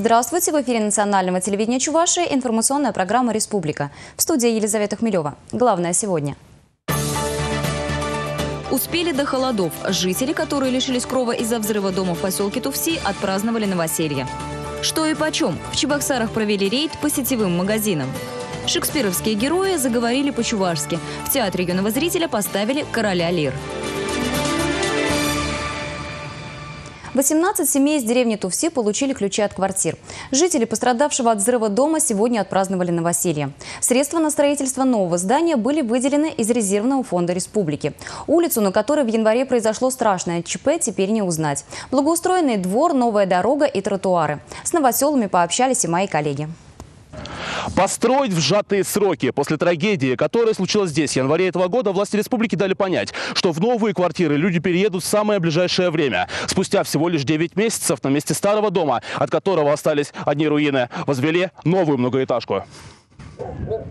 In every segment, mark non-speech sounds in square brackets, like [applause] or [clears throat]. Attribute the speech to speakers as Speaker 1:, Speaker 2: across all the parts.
Speaker 1: Здравствуйте! В эфире национального телевидения Чувашии информационная программа «Республика». В студии Елизавета Хмелева. Главное сегодня. Успели до холодов. Жители, которые лишились крова из-за взрыва дома в поселке Туфси, отпраздновали новоселье. Что и почем? В Чебоксарах провели рейд по сетевым магазинам. Шекспировские герои заговорили по-чувашски. В театре юного зрителя поставили «Короля лир». 18 семей из деревни Туфси получили ключи от квартир. Жители пострадавшего от взрыва дома сегодня отпраздновали новоселье. Средства на строительство нового здания были выделены из резервного фонда республики. Улицу, на которой в январе произошло страшное ЧП, теперь не узнать. Благоустроенный двор, новая дорога и тротуары. С новоселами пообщались и мои коллеги.
Speaker 2: Построить в сжатые сроки. После трагедии, которая случилась здесь в январе этого года, власти республики дали понять, что в новые квартиры люди переедут в самое ближайшее время. Спустя всего лишь 9 месяцев на месте старого дома, от которого остались одни руины, возвели новую многоэтажку.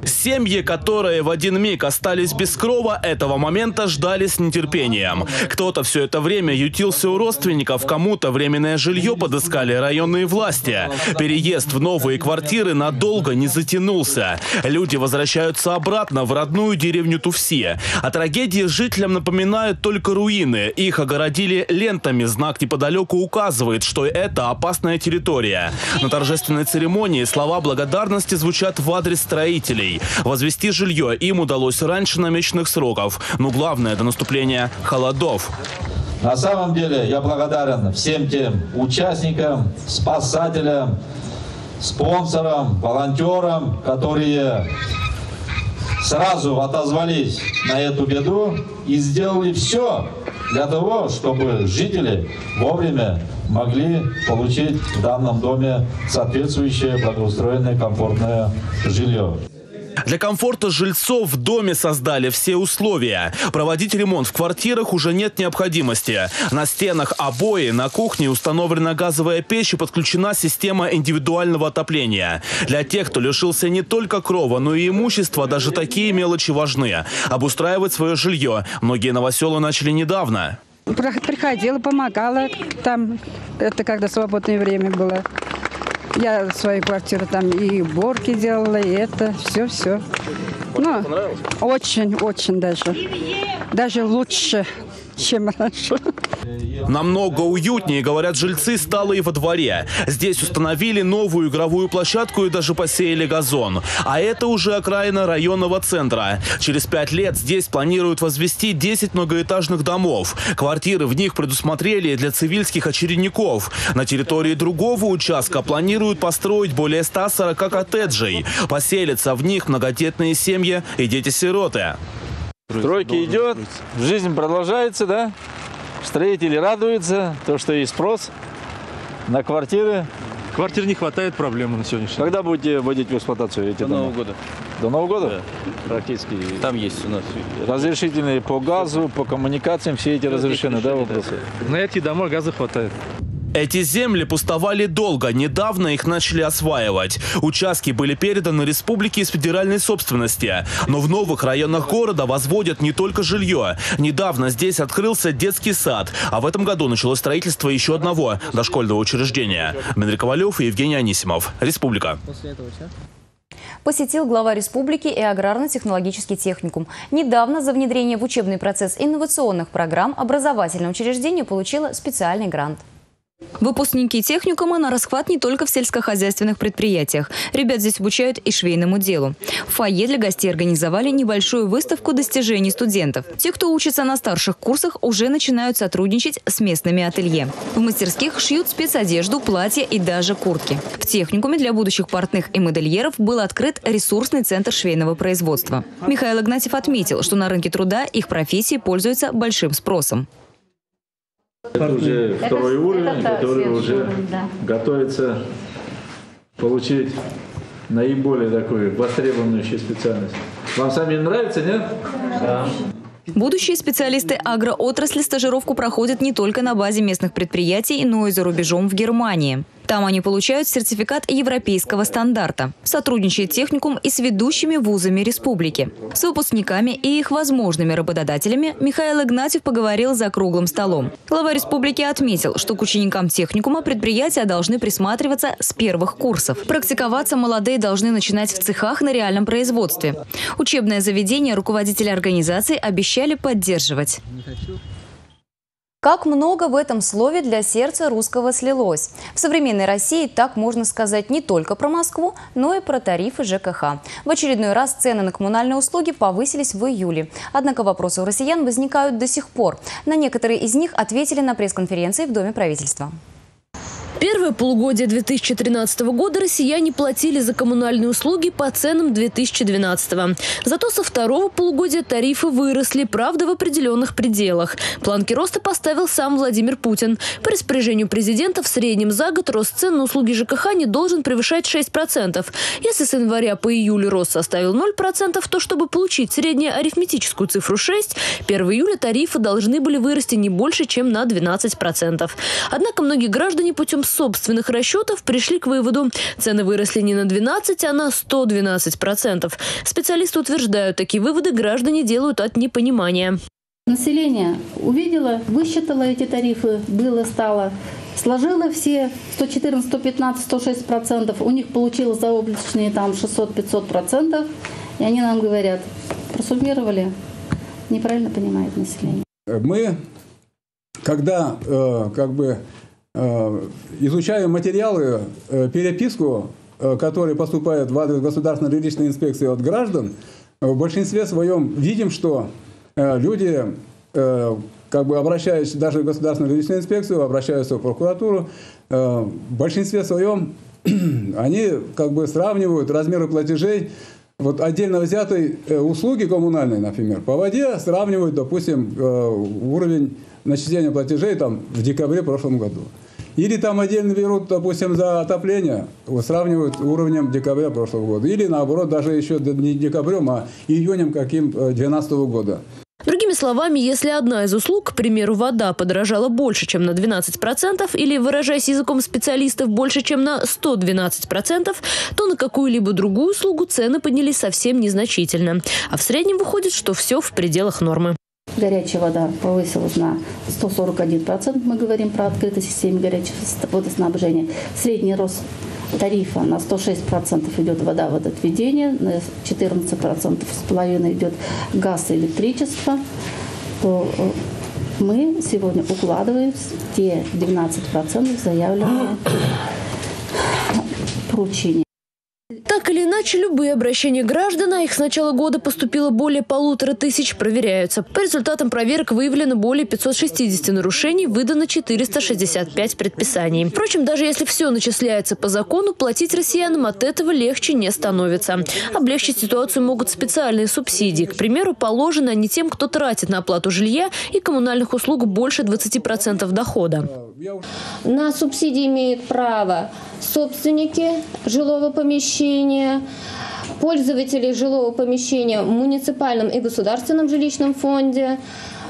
Speaker 2: Семьи, которые в один миг остались без крова, этого момента ждали с нетерпением. Кто-то все это время ютился у родственников, кому-то временное жилье подыскали районные власти. Переезд в новые квартиры надолго не затянулся. Люди возвращаются обратно в родную деревню Туфси. О трагедии жителям напоминают только руины. Их огородили лентами. Знак неподалеку указывает, что это опасная территория. На торжественной церемонии слова благодарности звучат в адрес строителей. Возвести жилье им удалось раньше намеченных сроков, но главное до наступления холодов.
Speaker 3: На самом деле я благодарен всем тем участникам, спасателям, спонсорам, волонтерам, которые сразу отозвались на эту беду и сделали все для того, чтобы жители вовремя могли получить в данном доме соответствующее благоустроенное комфортное жилье.
Speaker 2: Для комфорта жильцов в доме создали все условия. Проводить ремонт в квартирах уже нет необходимости. На стенах обои, на кухне установлена газовая печь и подключена система индивидуального отопления. Для тех, кто лишился не только крова, но и имущества, даже такие мелочи важны. Обустраивать свое жилье многие новоселы начали недавно.
Speaker 4: Приходила, помогала там, это когда свободное время было. Я свою квартиру там и уборки делала, и это, все-все. Ну, очень, очень даже. Даже лучше, чем раньше.
Speaker 2: Намного уютнее, говорят жильцы, стало и во дворе. Здесь установили новую игровую площадку и даже посеяли газон. А это уже окраина районного центра. Через пять лет здесь планируют возвести 10 многоэтажных домов. Квартиры в них предусмотрели для цивильских очередников. На территории другого участка планируют построить более 140 коттеджей. Поселятся в них многодетные семьи и дети-сироты.
Speaker 5: Стройка идет, жизнь продолжается, да? Строители радуются, то, что есть спрос на квартиры.
Speaker 6: Квартир не хватает, проблемы на сегодняшний
Speaker 5: день. Когда будете вводить в эксплуатацию эти
Speaker 6: До
Speaker 5: дома?
Speaker 6: Нового года.
Speaker 5: До Нового года?
Speaker 6: Да.
Speaker 5: Практически.
Speaker 6: Там есть у нас.
Speaker 5: Разрешительные по газу, по коммуникациям, все эти разрешены, да, вопросы?
Speaker 6: На эти дома газа хватает.
Speaker 2: Эти земли пустовали долго, недавно их начали осваивать. Участки были переданы республике из федеральной собственности. Но в новых районах города возводят не только жилье. Недавно здесь открылся детский сад, а в этом году началось строительство еще одного дошкольного учреждения. Дмитрий Ковалев и Евгений Анисимов. Республика.
Speaker 1: Посетил глава республики и аграрно-технологический техникум. Недавно за внедрение в учебный процесс инновационных программ образовательное учреждение получило специальный грант. Выпускники техникума на расхват не только в сельскохозяйственных предприятиях. Ребят здесь обучают и швейному делу. В фойе для гостей организовали небольшую выставку достижений студентов. Те, кто учится на старших курсах, уже начинают сотрудничать с местными ателье. В мастерских шьют спецодежду, платья и даже куртки. В техникуме для будущих портных и модельеров был открыт ресурсный центр швейного производства. Михаил Игнатьев отметил, что на рынке труда их профессии пользуются большим спросом.
Speaker 5: Это уже
Speaker 7: Это
Speaker 5: второй уровень,
Speaker 7: это да,
Speaker 5: который уже
Speaker 7: уровень, да.
Speaker 5: готовится получить наиболее такую востребованную специальность. Вам сами нравится, нет? Да.
Speaker 1: Будущие специалисты агроотрасли стажировку проходят не только на базе местных предприятий, но и за рубежом в Германии. Там они получают сертификат европейского стандарта. Сотрудничает техникум и с ведущими вузами республики. С выпускниками и их возможными работодателями Михаил Игнатьев поговорил за круглым столом. Глава республики отметил, что к ученикам техникума предприятия должны присматриваться с первых курсов. Практиковаться молодые должны начинать в цехах на реальном производстве. Учебное заведение руководители организации обещали поддерживать. Как много в этом слове для сердца русского слилось. В современной России так можно сказать не только про Москву, но и про тарифы ЖКХ. В очередной раз цены на коммунальные услуги повысились в июле. Однако вопросы у россиян возникают до сих пор. На некоторые из них ответили на пресс-конференции в Доме правительства.
Speaker 7: Первое полугодие 2013 года россияне платили за коммунальные услуги по ценам 2012. Зато со второго полугодия тарифы выросли, правда, в определенных пределах. Планки роста поставил сам Владимир Путин. По распоряжению президента в среднем за год рост цен на услуги ЖКХ не должен превышать 6%. Если с января по июль рост составил 0%, то чтобы получить среднюю арифметическую цифру 6, 1 июля тарифы должны были вырасти не больше, чем на 12%. Однако многие граждане путем собственных расчетов пришли к выводу, цены выросли не на 12, а на 112%. Специалисты утверждают, такие выводы граждане делают от непонимания.
Speaker 8: Население увидело, высчитало эти тарифы, было, стало, сложило все 114, 115, 106 процентов. У них получилось заоблачные там 600-500 процентов. И они нам говорят, просуммировали, неправильно понимает население.
Speaker 9: Мы, когда э, как бы Э, изучаем материалы, э, переписку, э, которые поступают в адрес Государственной жилищной инспекции от граждан, в большинстве своем видим, что люди, как бы обращаясь даже в Государственную жилищную инспекцию, обращаются в прокуратуру, в большинстве своем [clears throat] они как бы сравнивают размеры платежей. Вот отдельно взятой услуги коммунальной, например, по воде сравнивают, допустим, уровень начисления платежей там, в декабре прошлом году. Или там отдельно берут, допустим, за отопление, сравнивают уровнем декабря прошлого года. Или наоборот, даже еще не декабрем, а июнем каким 2012 э, года.
Speaker 7: Другими словами, если одна из услуг, к примеру, вода подорожала больше, чем на 12%, или, выражаясь языком специалистов, больше, чем на 112%, то на какую-либо другую услугу цены поднялись совсем незначительно. А в среднем выходит, что все в пределах нормы.
Speaker 8: Горячая вода повысилась на 141%. Мы говорим про открытой системе горячего водоснабжения. Средний рост тарифа на 106% идет вода водоотведения, на 14% с половиной идет газ и электричество, то э, мы сегодня укладываем те 12% заявленные [coughs] поручения.
Speaker 7: Так или иначе, любые обращения граждан, а их с начала года поступило более полутора тысяч, проверяются. По результатам проверок выявлено более 560 нарушений, выдано 465 предписаний. Впрочем, даже если все начисляется по закону, платить россиянам от этого легче не становится. Облегчить ситуацию могут специальные субсидии. К примеру, положены они тем, кто тратит на оплату жилья и коммунальных услуг больше 20% дохода.
Speaker 10: На субсидии имеют право собственники жилого помещения, пользователи жилого помещения в муниципальном и государственном жилищном фонде,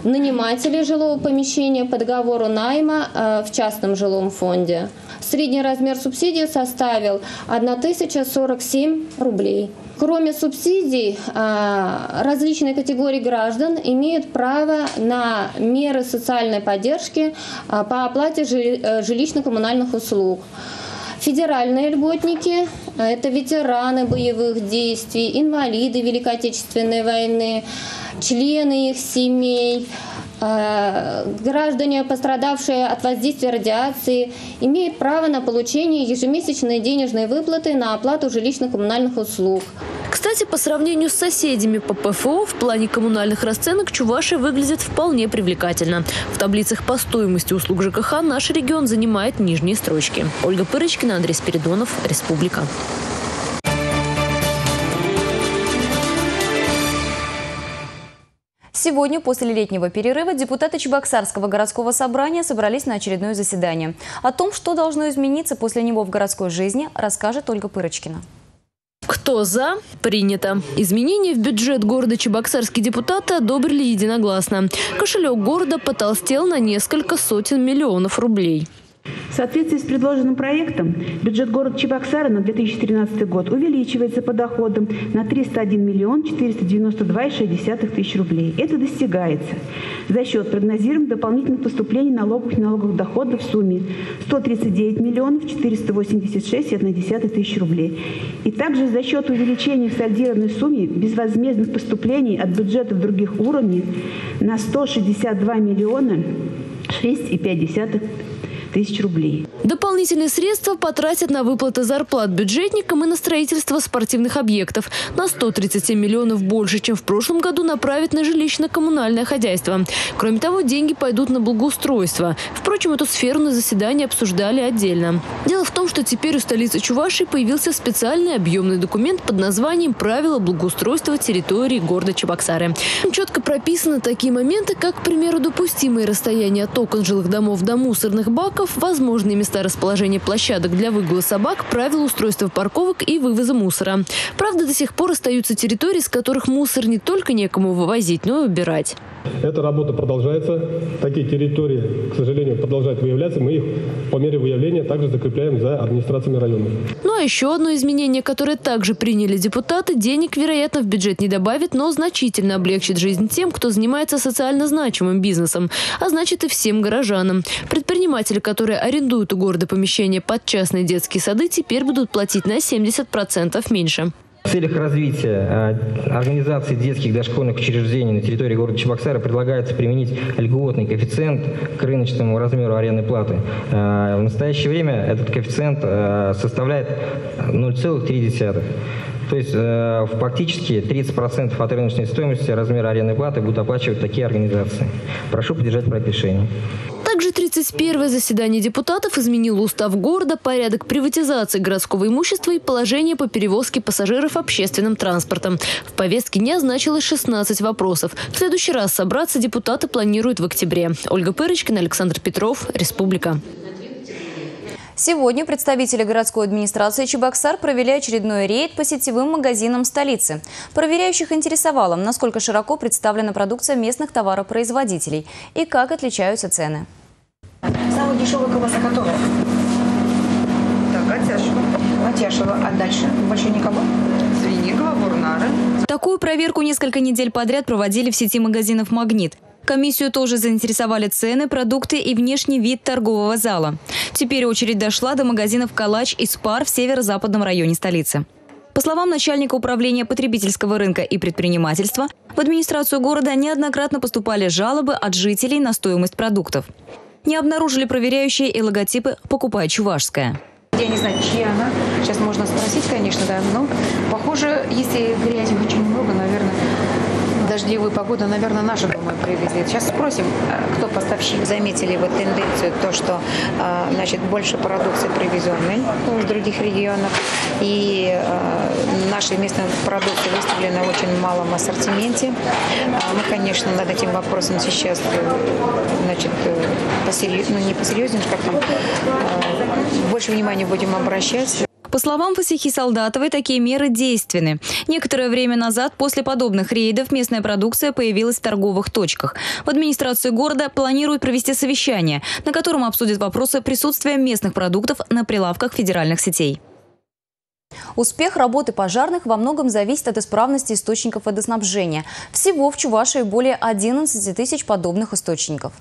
Speaker 10: наниматели жилого помещения по договору найма э, в частном жилом фонде. Средний размер субсидии составил 1047 рублей. Кроме субсидий, э, различные категории граждан имеют право на меры социальной поддержки э, по оплате жилищно-коммунальных услуг. Федеральные льготники – это ветераны боевых действий, инвалиды Великой Отечественной войны, члены их семей, граждане, пострадавшие от воздействия радиации, имеют право на получение ежемесячной денежной выплаты на оплату жилищно-коммунальных услуг.
Speaker 7: Кстати, по сравнению с соседями по ПФО, в плане коммунальных расценок Чувашия выглядит вполне привлекательно. В таблицах по стоимости услуг ЖКХ наш регион занимает нижние строчки. Ольга Пырочкина, Андрей Спиридонов, Республика.
Speaker 1: Сегодня, после летнего перерыва, депутаты Чебоксарского городского собрания собрались на очередное заседание. О том, что должно измениться после него в городской жизни, расскажет Ольга Пырочкина.
Speaker 7: Кто за? Принято. Изменения в бюджет города Чебоксарские депутаты одобрили единогласно. Кошелек города потолстел на несколько сотен миллионов рублей.
Speaker 11: Соответствии с предложенным проектом бюджет города Чебоксара на 2013 год увеличивается по доходам на 301 миллион 492,6 тысяч рублей. Это достигается за счет прогнозируемых дополнительных поступлений налогов и налоговых доходов в сумме 139 миллионов 486,1 тысяч рублей. И также за счет увеличения в сальдированной сумме безвозмездных поступлений от бюджетов других уровней на 162 миллиона 6,5 тысяч рублей.
Speaker 7: Дополнительные средства потратят на выплаты зарплат бюджетникам и на строительство спортивных объектов. На 137 миллионов больше, чем в прошлом году, направят на жилищно-коммунальное хозяйство. Кроме того, деньги пойдут на благоустройство. Впрочем, эту сферу на заседании обсуждали отдельно. Дело в том, что теперь у столицы Чувашии появился специальный объемный документ под названием «Правила благоустройства территории города Чебоксары». Четко прописаны такие моменты, как, к примеру, допустимые расстояния от окон жилых домов до мусорных баков, возможные места расположения площадок для выгула собак, правила устройства парковок и вывоза мусора. Правда, до сих пор остаются территории, с которых мусор не только некому вывозить, но и убирать.
Speaker 12: Эта работа продолжается. Такие территории, к сожалению, продолжают выявляться. Мы их по мере выявления также закрепляем за администрациями районов.
Speaker 7: Ну а еще одно изменение, которое также приняли депутаты, денег, вероятно, в бюджет не добавит, но значительно облегчит жизнь тем, кто занимается социально значимым бизнесом, а значит и всем горожанам. Предприниматели, которые арендуют у города помещения под частные детские сады, теперь будут платить на 70% меньше.
Speaker 13: В целях развития э, организации детских дошкольных учреждений на территории города Чебоксара предлагается применить льготный коэффициент к рыночному размеру арендной платы. Э, в настоящее время этот коэффициент э, составляет 0,3. То есть э, фактически 30% от рыночной стоимости размера арендной платы будут оплачивать такие организации. Прошу поддержать проект решения.
Speaker 7: Также 31-е заседание депутатов изменило устав города, порядок приватизации городского имущества и положение по перевозке пассажиров общественным транспортом. В повестке не означилось 16 вопросов. В следующий раз собраться депутаты планируют в октябре. Ольга Пырочкина, Александр Петров, Республика.
Speaker 1: Сегодня представители городской администрации Чебоксар провели очередной рейд по сетевым магазинам столицы. Проверяющих интересовало, насколько широко представлена продукция местных товаропроизводителей и как отличаются цены.
Speaker 14: Самая дешевая колбаса которая?
Speaker 15: Так, Атяшева.
Speaker 14: Атяшева. А дальше? Больше никого?
Speaker 15: Звенигова, Бурнара.
Speaker 1: Такую проверку несколько недель подряд проводили в сети магазинов «Магнит». Комиссию тоже заинтересовали цены, продукты и внешний вид торгового зала. Теперь очередь дошла до магазинов «Калач» и «Спар» в северо-западном районе столицы. По словам начальника управления потребительского рынка и предпринимательства, в администрацию города неоднократно поступали жалобы от жителей на стоимость продуктов. Не обнаружили проверяющие и логотипы «Покупай Чувашская».
Speaker 14: Я не знаю, чья она. Сейчас можно спросить, конечно, да. Но, похоже, если грязи очень дождливую погоду, наверное, наши дома привезли. Сейчас спросим, э, кто поставщик.
Speaker 16: Заметили вот тенденцию, то, что э, значит, больше продукции привезенной из других регионов. И э, нашей местной продукции выставлена в очень малом ассортименте. Мы, конечно, над этим вопросом сейчас значит, посерьез... ну, не посерьезнее, как-то больше внимания будем обращать.
Speaker 1: По словам Фасихи Солдатовой, такие меры действенны. Некоторое время назад после подобных рейдов местная продукция появилась в торговых точках. В администрации города планируют провести совещание, на котором обсудят вопросы присутствия местных продуктов на прилавках федеральных сетей. Успех работы пожарных во многом зависит от исправности источников водоснабжения. Всего в Чувашии более 11 тысяч подобных источников.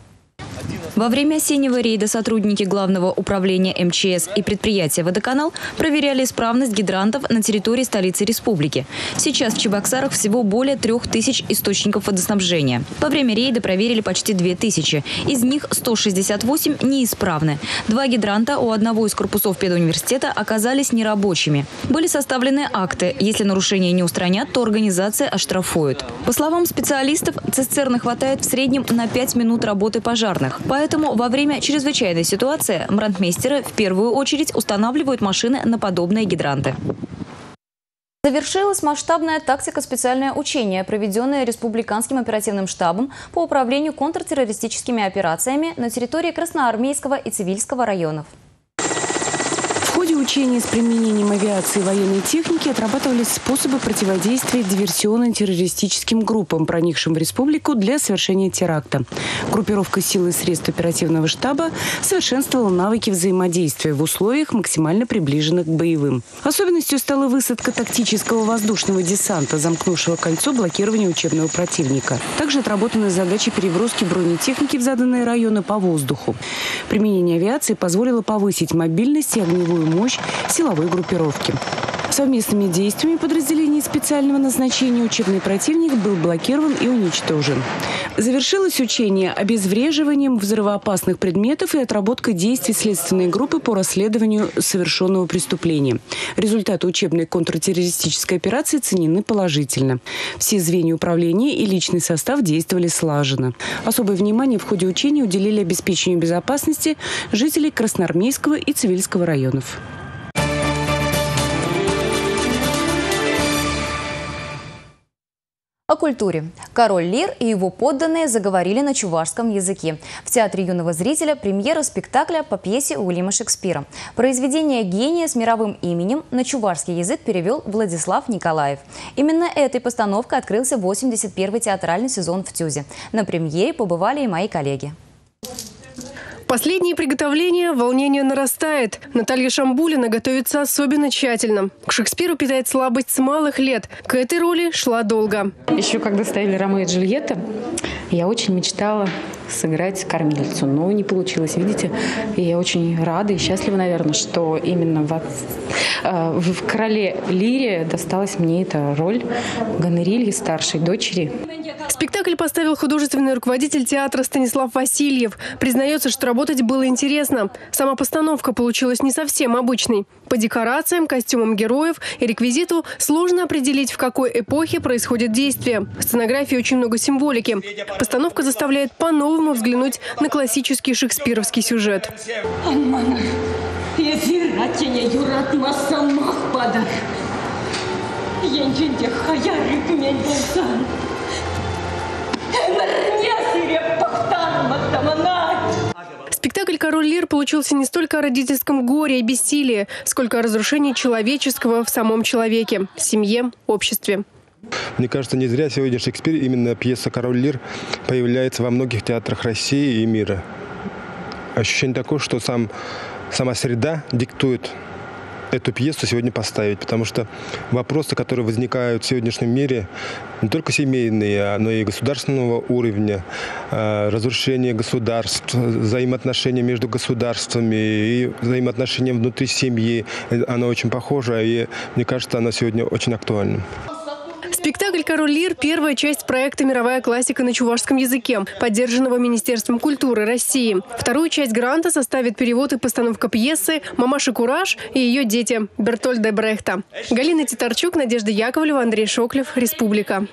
Speaker 1: Во время осеннего рейда сотрудники Главного управления МЧС и предприятия «Водоканал» проверяли исправность гидрантов на территории столицы республики. Сейчас в Чебоксарах всего более трех тысяч источников водоснабжения. Во время рейда проверили почти две тысячи. Из них 168 неисправны. Два гидранта у одного из корпусов педуниверситета оказались нерабочими. Были составлены акты. Если нарушения не устранят, то организация оштрафует. По словам специалистов, цистерны хватает в среднем на 5 минут работы пожарных. Поэтому Поэтому во время чрезвычайной ситуации брандмейстеры в первую очередь устанавливают машины на подобные гидранты. Завершилась масштабная тактика специальное учение, проведенное Республиканским оперативным штабом по управлению контртеррористическими операциями на территории Красноармейского и Цивильского районов
Speaker 17: учений с применением авиации и военной техники отрабатывались способы противодействия диверсионно-террористическим группам, проникшим в республику для совершения теракта. Группировка сил и средств оперативного штаба совершенствовала навыки взаимодействия в условиях, максимально приближенных к боевым. Особенностью стала высадка тактического воздушного десанта, замкнувшего кольцо блокирования учебного противника. Также отработаны задачи переброски бронетехники в заданные районы по воздуху. Применение авиации позволило повысить мобильность и огневую мощь силовой группировки. Совместными действиями подразделений специального назначения учебный противник был блокирован и уничтожен. Завершилось учение обезвреживанием взрывоопасных предметов и отработкой действий следственной группы по расследованию совершенного преступления. Результаты учебной контртеррористической операции ценены положительно. Все звенья управления и личный состав действовали слаженно. Особое внимание в ходе учения уделили обеспечению безопасности жителей Красноармейского и Цивильского районов.
Speaker 18: О культуре. Король Лир и его подданные заговорили на чувашском языке. В Театре юного зрителя премьера спектакля по пьесе Уильяма Шекспира. Произведение гения с мировым именем на чувашский язык перевел Владислав Николаев. Именно этой постановкой открылся 81-й театральный сезон в Тюзе. На премьере побывали и мои коллеги.
Speaker 19: Последние приготовления, волнение нарастает. Наталья Шамбулина готовится особенно тщательно. К Шекспиру питает слабость с малых лет. К этой роли шла долго.
Speaker 20: Еще когда ставили Ромео и Джульетта, я очень мечтала сыграть кормильцу, но не получилось, видите. И я очень рада и счастлива, наверное, что именно в, э, в «Короле Лире» досталась мне эта роль Ганерильи, старшей дочери.
Speaker 19: Спектакль поставил художественный руководитель театра Станислав Васильев. Признается, что работать было интересно. Сама постановка получилась не совсем обычной. По декорациям, костюмам героев и реквизиту сложно определить, в какой эпохе происходит действие. В сценографии очень много символики. Постановка заставляет по-новому взглянуть на классический шекспировский сюжет. Спектакль «Король Лир» получился не столько о родительском горе и бессилии, сколько о разрушении человеческого в самом человеке, семье, обществе.
Speaker 21: Мне кажется, не зря сегодня Шекспир, именно пьеса «Король Лир» появляется во многих театрах России и мира. Ощущение такое, что сам, сама среда диктует эту пьесу сегодня поставить, потому что вопросы, которые возникают в сегодняшнем мире, не только семейные, но и государственного уровня, а, разрушение государств, взаимоотношения между государствами и взаимоотношения внутри семьи, оно очень похоже, и мне кажется, оно сегодня очень актуальна.
Speaker 19: Спектакль «Король Лир» – первая часть проекта «Мировая классика на чувашском языке», поддержанного Министерством культуры России. Вторую часть гранта составит перевод и постановка пьесы «Мамаша Кураж» и ее дети Бертольда Брехта. Галина Титарчук, Надежда Яковлева, Андрей Шоклев, Республика.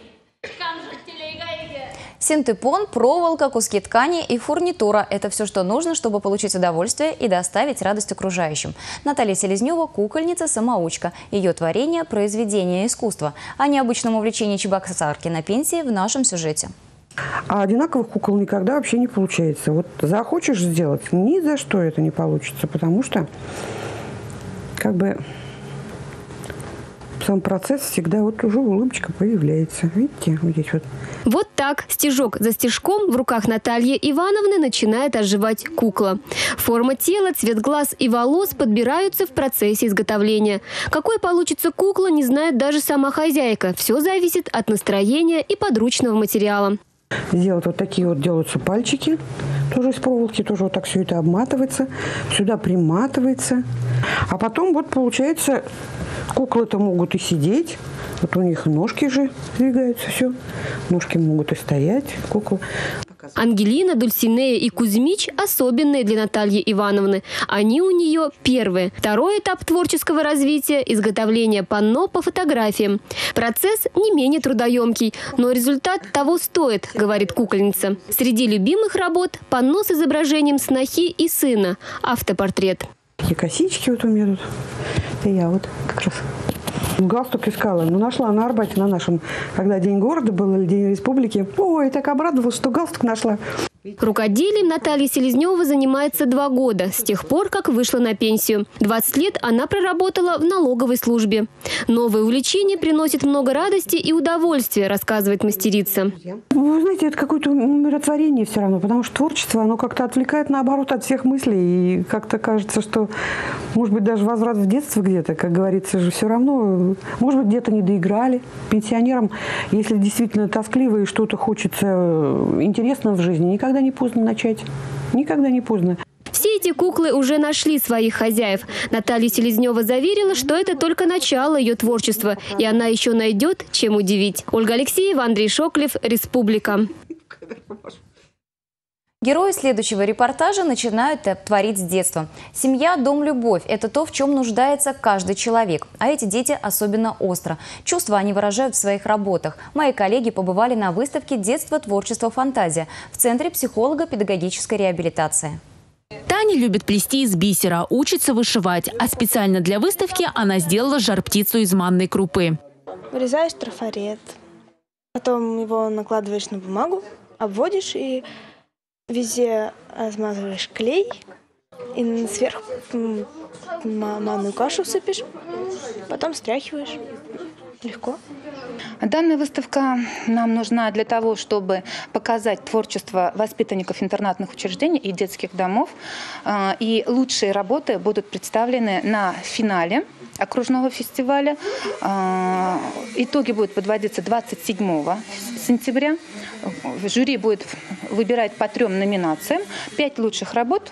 Speaker 18: Синтепон, проволока, куски ткани и фурнитура – это все, что нужно, чтобы получить удовольствие и доставить радость окружающим. Наталья Селезнева – кукольница-самоучка. Ее творение – произведение искусства. О необычном увлечении чебоксарки на пенсии в нашем сюжете.
Speaker 22: А одинаковых кукол никогда вообще не получается. Вот захочешь сделать, ни за что это не получится, потому что как бы сам процесс всегда вот уже улыбочка появляется. Видите, вот здесь вот.
Speaker 23: Вот так, стежок за стежком в руках Натальи Ивановны начинает оживать кукла. Форма тела, цвет глаз и волос подбираются в процессе изготовления. Какой получится кукла, не знает даже сама хозяйка. Все зависит от настроения и подручного материала.
Speaker 22: Сделать вот такие вот делаются пальчики, тоже из проволоки, тоже вот так все это обматывается, сюда приматывается. А потом вот получается Куклы-то могут и сидеть. Вот у них ножки же двигаются, все. Ножки могут и стоять, куклы.
Speaker 23: Ангелина, Дульсинея и Кузьмич особенные для Натальи Ивановны. Они у нее первые. Второй этап творческого развития – изготовление панно по фотографиям. Процесс не менее трудоемкий, но результат того стоит, говорит кукольница. Среди любимых работ – панно с изображением снохи и сына, автопортрет.
Speaker 22: Такие косички вот у меня тут. Это я вот как раз. Галстук искала, но нашла на Арбате на нашем, когда День города был или День республики. Ой, так обрадовалась, что галстук нашла.
Speaker 23: Рукоделием Наталья Селезнева занимается два года, с тех пор, как вышла на пенсию. 20 лет она проработала в налоговой службе. Новое увлечение приносит много радости и удовольствия, рассказывает мастерица.
Speaker 22: Вы знаете, это какое-то умиротворение все равно, потому что творчество, оно как-то отвлекает, наоборот, от всех мыслей. И как-то кажется, что, может быть, даже возврат в детство где-то, как говорится же, все равно, может быть, где-то не доиграли. Пенсионерам, если действительно тоскливо и что-то хочется э, интересного в жизни, никогда не поздно начать. Никогда не поздно.
Speaker 23: Все эти куклы уже нашли своих хозяев. Наталья Селезнева заверила, что это только начало ее творчества, и она еще найдет, чем удивить. Ольга Алексеева, Андрей Шоклев, Республика.
Speaker 18: Герои следующего репортажа начинают творить с детства. Семья, дом, любовь – это то, в чем нуждается каждый человек. А эти дети особенно остро. Чувства они выражают в своих работах. Мои коллеги побывали на выставке «Детство, творчество, фантазия» в Центре психолого-педагогической реабилитации.
Speaker 24: Таня любит плести из бисера, учится вышивать, а специально для выставки она сделала жар-птицу из манной крупы.
Speaker 25: Вырезаешь трафарет, потом его накладываешь на бумагу, обводишь и везде смазываешь клей и сверху манную кашу сыпешь, потом стряхиваешь. Легко.
Speaker 26: Данная выставка нам нужна для того, чтобы показать творчество воспитанников интернатных учреждений и детских домов. А, и лучшие работы будут представлены на финале окружного фестиваля. А, итоги будут подводиться 27 сентября. Жюри будет выбирать по трем номинациям. Пять лучших работ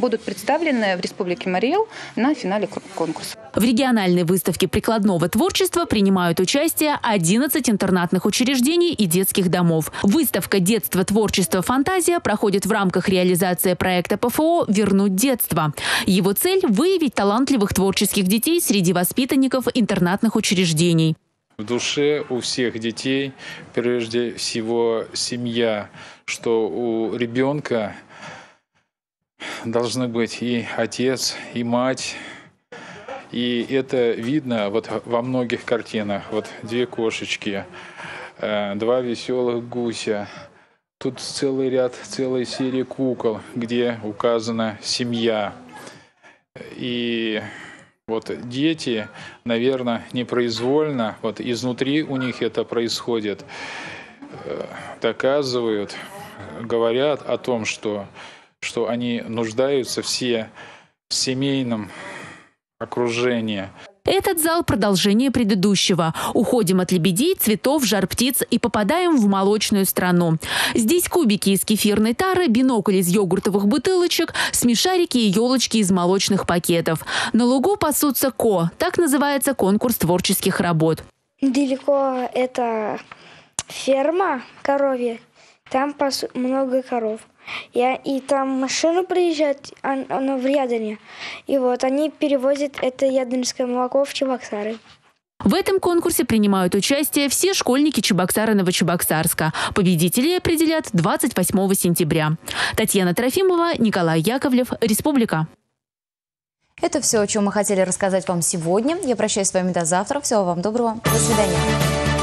Speaker 26: будут представлены в Республике Мариэл на финале конкурса.
Speaker 24: В региональной выставке прикладного творчества принимают участие 11 интернатных учреждений и детских домов. Выставка «Детство, творчество, фантазия» проходит в рамках реализации проекта ПФО «Вернуть детство». Его цель – выявить талантливых творческих детей среди воспитанников интернатных учреждений.
Speaker 27: В душе у всех детей прежде всего семья, что у ребенка должны быть и отец, и мать. И это видно вот во многих картинах. Вот две кошечки, э, два веселых гуся. Тут целый ряд, целая серия кукол, где указана семья. И вот дети, наверное, непроизвольно, вот изнутри у них это происходит, э, доказывают, говорят о том, что что они нуждаются все в семейном окружении.
Speaker 24: Этот зал – продолжение предыдущего. Уходим от лебедей, цветов, жар-птиц и попадаем в молочную страну. Здесь кубики из кефирной тары, бинокль из йогуртовых бутылочек, смешарики и елочки из молочных пакетов. На лугу пасутся ко. Так называется конкурс творческих работ.
Speaker 28: Далеко это ферма коровья. Там пасу много коров. Я, и там машину приезжает, она в Ядане. И вот они перевозят это ядерское молоко в Чебоксары.
Speaker 24: В этом конкурсе принимают участие все школьники Чебоксара Новочебоксарска. Победителей определят 28 сентября. Татьяна Трофимова, Николай Яковлев, Республика.
Speaker 18: Это все, о чем мы хотели рассказать вам сегодня. Я прощаюсь с вами до завтра. Всего вам доброго. До свидания.